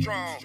strong.